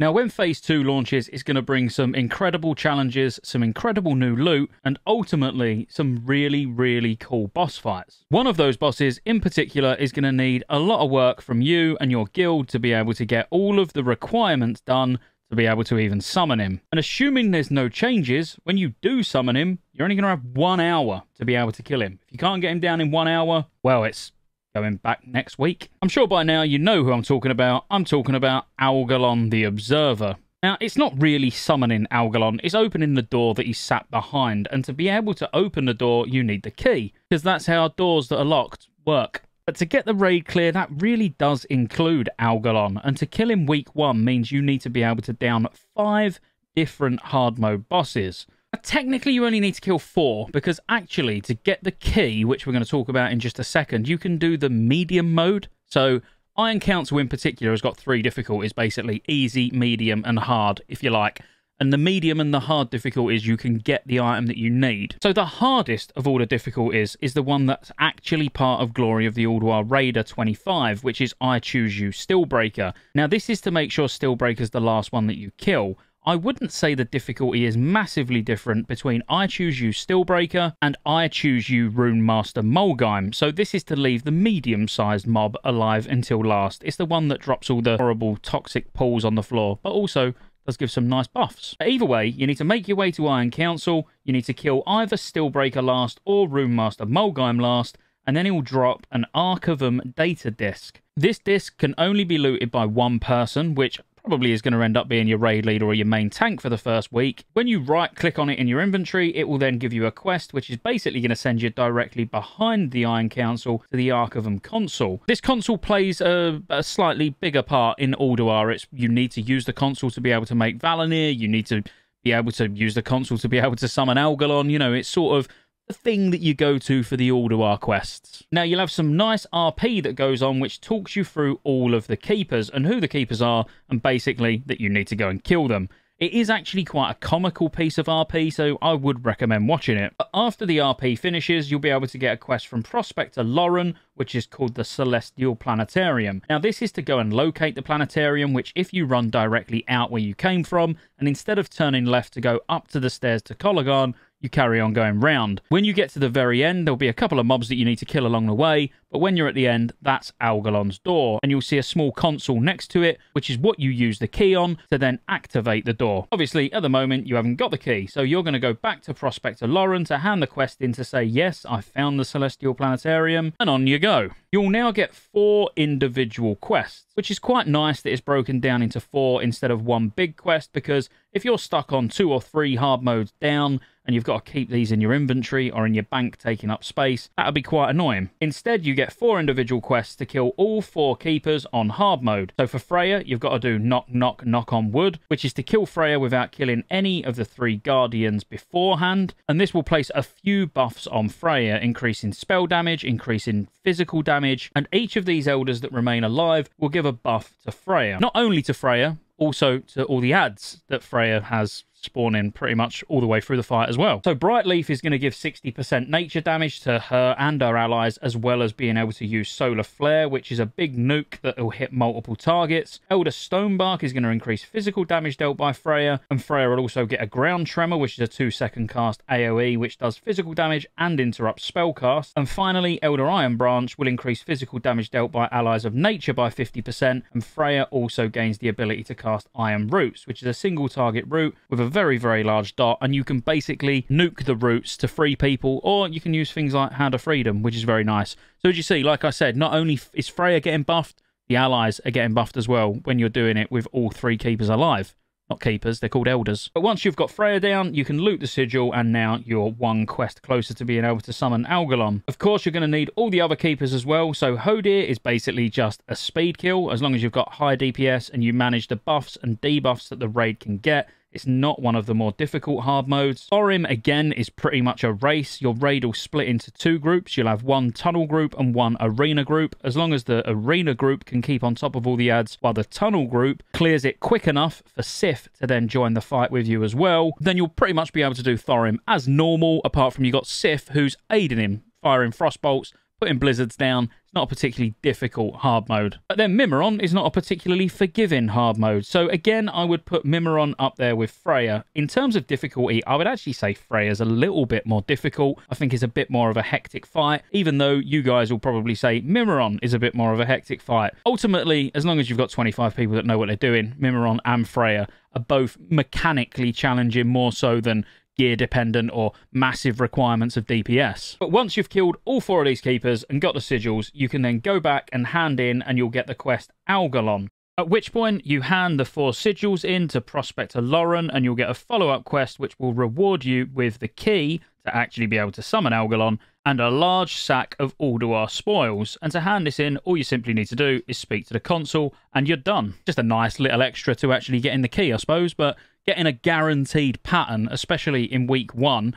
Now, when Phase 2 launches, it's going to bring some incredible challenges, some incredible new loot, and ultimately some really, really cool boss fights. One of those bosses in particular is going to need a lot of work from you and your guild to be able to get all of the requirements done to be able to even summon him. And assuming there's no changes, when you do summon him, you're only going to have one hour to be able to kill him. If you can't get him down in one hour, well, it's going back next week. I'm sure by now you know who I'm talking about. I'm talking about Algalon the Observer. Now, it's not really summoning Algalon, it's opening the door that he sat behind. And to be able to open the door, you need the key, because that's how doors that are locked work. But to get the raid clear, that really does include Algalon, and to kill him week one means you need to be able to down five different hard mode bosses. Technically, you only need to kill four, because actually, to get the key, which we're going to talk about in just a second, you can do the medium mode. So, Iron Council in particular has got three difficulties basically easy, medium, and hard, if you like and the medium and the hard difficulties you can get the item that you need. So the hardest of all the difficulties is the one that's actually part of Glory of the Ulduar Raider 25, which is I Choose You Steelbreaker. Now this is to make sure Steelbreaker's the last one that you kill. I wouldn't say the difficulty is massively different between I Choose You Steelbreaker and I Choose You Runemaster Molgeim. So this is to leave the medium-sized mob alive until last. It's the one that drops all the horrible toxic pools on the floor, but also does give some nice buffs. But either way, you need to make your way to Iron Council, you need to kill either Steelbreaker last or Runemaster Molgeim last, and then he will drop an Archivum data disc. This disc can only be looted by one person, which probably is going to end up being your raid leader or your main tank for the first week. When you right click on it in your inventory, it will then give you a quest, which is basically going to send you directly behind the Iron Council to the Archivum console. This console plays a, a slightly bigger part in Ulduar. It's you need to use the console to be able to make Val'anyr. You need to be able to use the console to be able to summon Algalon. You know, it's sort of thing that you go to for the Ulduar quests. Now, you'll have some nice RP that goes on, which talks you through all of the keepers and who the keepers are, and basically that you need to go and kill them. It is actually quite a comical piece of RP, so I would recommend watching it. But after the RP finishes, you'll be able to get a quest from Prospector Doren, which is called the Celestial Planetarium. Now, this is to go and locate the planetarium, which if you run directly out where you came from, and instead of turning left to go up to the stairs to Kologarn, you carry on going round. When you get to the very end, there'll be a couple of mobs that you need to kill along the way, but when you're at the end, that's Algalon's door, and you'll see a small console next to it, which is what you use the key on to then activate the door. Obviously, at the moment, you haven't got the key, so you're going to go back to Prospector Doren to hand the quest in to say, yes, I found the Celestial Planetarium, and on you go. You'll now get four individual quests, which is quite nice that it's broken down into four instead of one big quest, because if you're stuck on two or three hard modes down, and you've got to keep these in your inventory or in your bank taking up space, that would be quite annoying. Instead, you get four individual quests to kill all four keepers on hard mode. So for Freya, you've got to do knock, knock, knock on wood, which is to kill Freya without killing any of the three guardians beforehand. And this will place a few buffs on Freya, increasing spell damage, increasing physical damage, and each of these elders that remain alive will give a buff to Freya. Not only to Freya, also to all the ads that Freya has spawn in pretty much all the way through the fight as well. So Brightleaf is going to give 60% nature damage to her and her allies, as well as being able to use Solar Flare, which is a big nuke that will hit multiple targets. Elder Stonebark is going to increase physical damage dealt by Freya, and Freya will also get a Ground Tremor, which is a 2 second cast AoE, which does physical damage and interrupts spell cast. And finally, Elder Ironbranch will increase physical damage dealt by allies of nature by 50%, and Freya also gains the ability to cast Iron Roots, which is a single target root with a very, very large dot, and you can basically nuke the roots to free people, or you can use things like Hand of Freedom, which is very nice. So as you see, like I said, not only is Freya getting buffed, the allies are getting buffed as well when you're doing it with all three keepers alive. Not keepers, they're called elders. But once you've got Freya down, you can loot the sigil, and now you're one quest closer to being able to summon Algalon. Of course, you're going to need all the other keepers as well, so Hodir is basically just a speed kill, as long as you've got high DPS and you manage the buffs and debuffs that the raid can get. It's not one of the more difficult hard modes. Thorim, again, is pretty much a race. Your raid will split into two groups. You'll have one tunnel group and one arena group. As long as the arena group can keep on top of all the ads, while the tunnel group clears it quick enough for Sif to then join the fight with you as well, then you'll pretty much be able to do Thorim as normal, apart from you got Sif, who's aiding him, firing frost bolts, putting blizzards down. It's not a particularly difficult hard mode. But then Mimiron is not a particularly forgiving hard mode. So again, I would put Mimiron up there with Freya. In terms of difficulty, I would actually say Freya's a little bit more difficult. I think it's a bit more of a hectic fight, even though you guys will probably say Mimiron is a bit more of a hectic fight. Ultimately, as long as you've got 25 people that know what they're doing, Mimiron and Freya are both mechanically challenging more so than gear dependent or massive requirements of DPS. But once you've killed all four of these keepers and got the sigils, you can then go back and hand in and you'll get the quest Algalon. At which point, you hand the four sigils in to Prospector Doren, and you'll get a follow up quest which will reward you with the key to actually be able to summon Algalon and a large sack of Ulduar spoils. And to hand this in, all you simply need to do is speak to the consul, and you're done. Just a nice little extra to actually getting the key, I suppose, but getting a guaranteed pattern, especially in week one,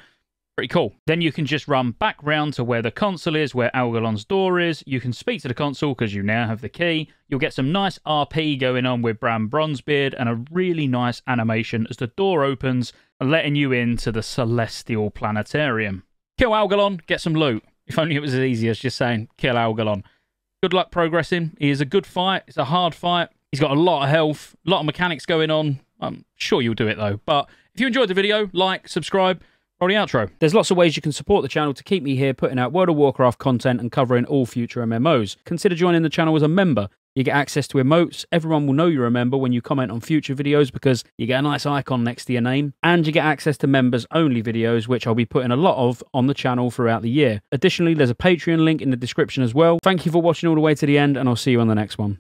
pretty cool. Then you can just run back round to where the console is, where Algalon's door is. You can speak to the console because you now have the key. You'll get some nice RP going on with Bran Bronzebeard and a really nice animation as the door opens, letting you into the Celestial Planetarium. Kill Algalon, get some loot. If only it was as easy as just saying, kill Algalon. Good luck progressing. He is a good fight. It's a hard fight. He's got a lot of health, a lot of mechanics going on. I'm sure you'll do it though. But if you enjoyed the video, like, subscribe. Roll the outro. There's lots of ways you can support the channel to keep me here putting out World of Warcraft content and covering all future MMOs. Consider joining the channel as a member. You get access to emotes. Everyone will know you're a member when you comment on future videos because you get a nice icon next to your name. And you get access to members only videos, which I'll be putting a lot of on the channel throughout the year. Additionally, there's a Patreon link in the description as well. Thank you for watching all the way to the end, and I'll see you on the next one.